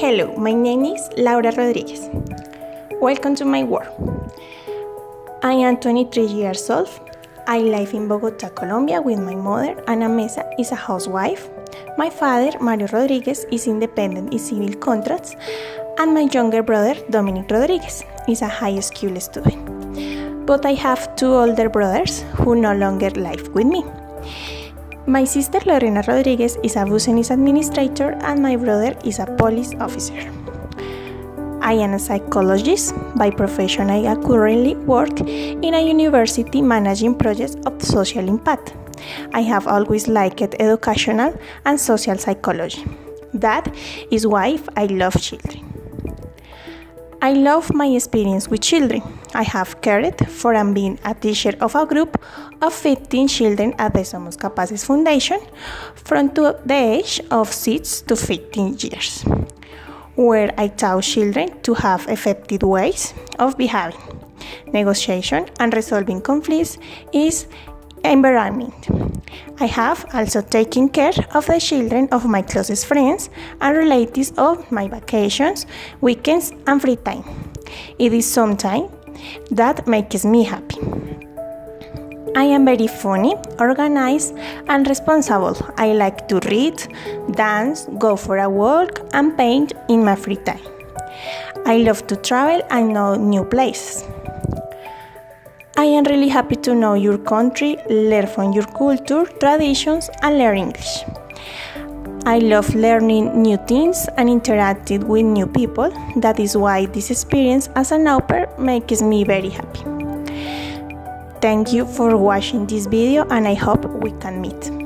Hello, my name is Laura Rodriguez. Welcome to my world. I am 23 years old. I live in Bogota, Colombia with my mother. Ana Mesa is a housewife. My father, Mario Rodriguez, is independent in civil contracts. And my younger brother, Dominic Rodriguez, is a high school student. But I have two older brothers who no longer live with me. My sister Lorena Rodriguez is a business administrator and my brother is a police officer. I am a psychologist. By profession, I currently work in a university managing projects of social impact. I have always liked educational and social psychology. That is why I love children. I love my experience with children. I have cared for and been a teacher of a group of 15 children at the Somos Capaces Foundation from the age of 6 to 15 years, where I taught children to have effective ways of behaving. Negotiation and resolving conflicts is environment. I have also taken care of the children of my closest friends and relatives of my vacations, weekends, and free time. It is something that makes me happy. I am very funny, organized, and responsible. I like to read, dance, go for a walk, and paint in my free time. I love to travel and know new places. I am really happy to know your country, learn from your culture, traditions, and learn English. I love learning new things and interacting with new people. That is why this experience as an au pair makes me very happy. Thank you for watching this video and I hope we can meet.